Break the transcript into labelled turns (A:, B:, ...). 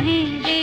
A: तुम्हें दे